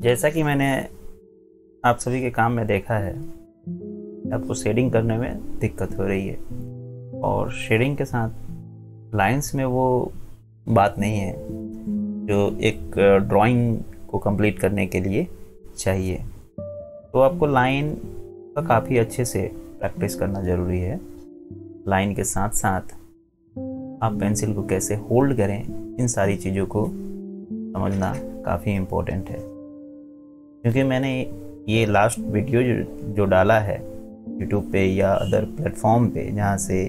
जैसा कि मैंने आप सभी के काम में देखा है, आपको शेडिंग करने में दिक्कत हो रही है और शेडिंग के साथ लाइंस में वो बात नहीं है जो एक ड्राइंग को कंप्लीट करने के लिए चाहिए। तो आपको लाइन का काफ़ी अच्छे से प्रैक्टिस करना ज़रूरी है। लाइन के साथ साथ आप पेंसिल को कैसे होल्ड करें इन सारी चीज़ों को समझना काफ़ी इम्पोर्टेंट है। क्योंकि मैंने ये लास्ट वीडियो जो, जो डाला है यूट्यूब पे या अदर प्लेटफॉर्म पे जहाँ से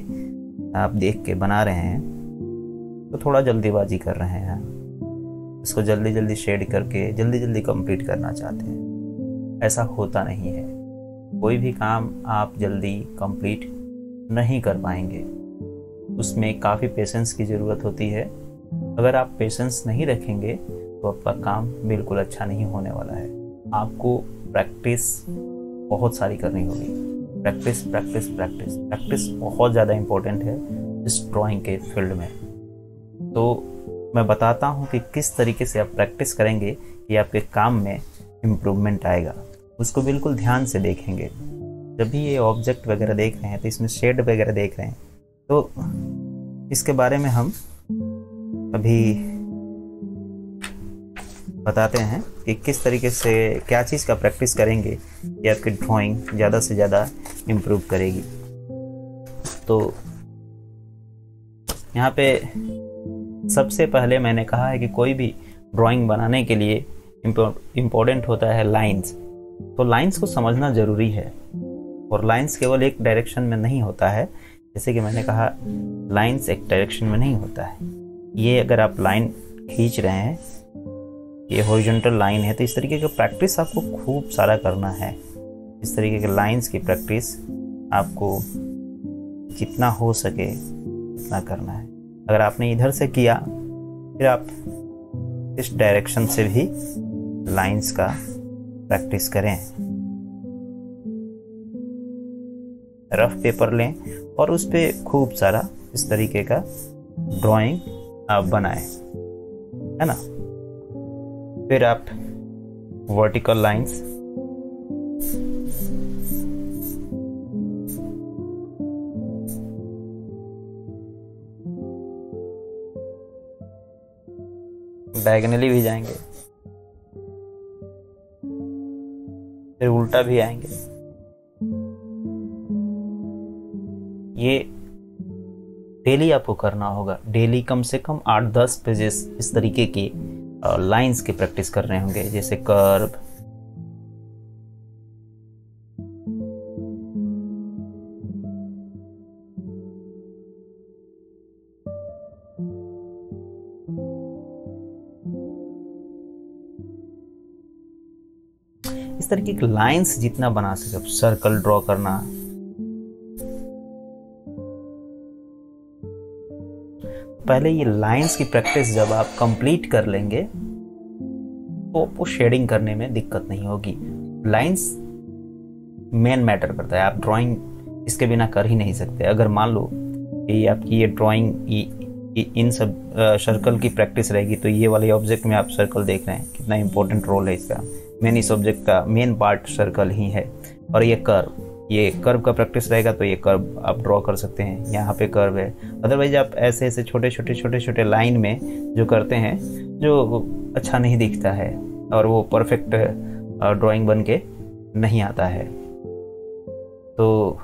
आप देख के बना रहे हैं तो थोड़ा जल्दीबाजी कर रहे हैं। इसको जल्दी जल्दी शेड करके जल्दी जल्दी कंप्लीट करना चाहते हैं। ऐसा होता नहीं है। कोई भी काम आप जल्दी कंप्लीट नहीं कर पाएँगे। उसमें काफ़ी पेशेंस की ज़रूरत होती है। अगर आप पेशेंस नहीं रखेंगे तो आपका काम बिल्कुल अच्छा नहीं होने वाला है। आपको प्रैक्टिस बहुत सारी करनी होगी। प्रैक्टिस प्रैक्टिस प्रैक्टिस प्रैक्टिस बहुत ज़्यादा इम्पोर्टेंट है इस ड्राइंग के फ़ील्ड में। तो मैं बताता हूँ कि किस तरीके से आप प्रैक्टिस करेंगे कि आपके काम में इम्प्रूवमेंट आएगा। उसको बिल्कुल ध्यान से देखेंगे। जब भी ये ऑब्जेक्ट वगैरह देख रहे हैं तो इसमें शेड वगैरह देख रहे हैं तो इसके बारे में हम अभी बताते हैं कि किस तरीके से, क्या चीज़ का प्रैक्टिस करेंगे कि आपकी ड्राइंग ज़्यादा से ज़्यादा इम्प्रूव करेगी। तो यहाँ पे सबसे पहले मैंने कहा है कि कोई भी ड्राइंग बनाने के लिए इम्पोर्टेंट होता है लाइंस। तो लाइंस को समझना ज़रूरी है और लाइंस केवल एक डायरेक्शन में नहीं होता है। जैसे कि मैंने कहा, लाइंस एक डायरेक्शन में नहीं होता है। ये अगर आप लाइन खींच रहे हैं, ये हॉरिजॉन्टल लाइन है तो इस तरीके का प्रैक्टिस आपको खूब सारा करना है। इस तरीके के लाइंस की प्रैक्टिस आपको जितना हो सके उतना करना है। अगर आपने इधर से किया, फिर आप इस डायरेक्शन से भी लाइंस का प्रैक्टिस करें। रफ पेपर लें और उस पर खूब सारा इस तरीके का ड्राइंग आप बनाएँ, है ना? फिर आप वर्टिकल लाइंस डायगनली भी जाएँगे। फिर उल्टा भी आएँगे। ये डेली आपको करना होगा। डेली कम से कम आठ दस पेजेस इस तरीके की लाइंस की प्रैक्टिस कर रहे होंगे, जैसे कर्व इस तरीके की लाइंस जितना बना सके सर्कल ड्रॉ करना। पहले ये लाइंस की प्रैक्टिस जब आप कंप्लीट कर लेंगे तो आपको शेडिंग करने में दिक्कत नहीं होगी। लाइंस मेन मैटर करता है। आप ड्राइंग इसके बिना कर ही नहीं सकते। अगर मान लो कि आपकी ये ड्राइंग इन सब सर्कल की प्रैक्टिस रहेगी तो ये वाले ऑब्जेक्ट में आप सर्कल देख रहे हैं। कितना इंपॉर्टेंट रोल है इसका। मेन इस ऑब्जेक्ट का मेन पार्ट सर्कल ही है। और ये कर्व ये कर्व का प्रैक्टिस रहेगा तो ये कर्व आप ड्रॉ कर सकते हैं। यहाँ पे कर्व है। अदरवाइज़ आप ऐसे ऐसे छोटे छोटे छोटे छोटे लाइन में जो करते हैं, जो अच्छा नहीं दिखता है और वो परफेक्ट ड्राइंग बन के नहीं आता है। तो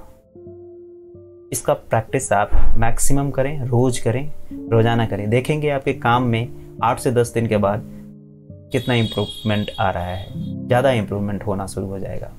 इसका प्रैक्टिस आप मैक्सिमम करें, रोज करें, रोज़ाना करें। देखेंगे आपके काम में आठ से दस दिन के बाद कितना इम्प्रूवमेंट आ रहा है। ज़्यादा इम्प्रूवमेंट होना शुरू हो जाएगा।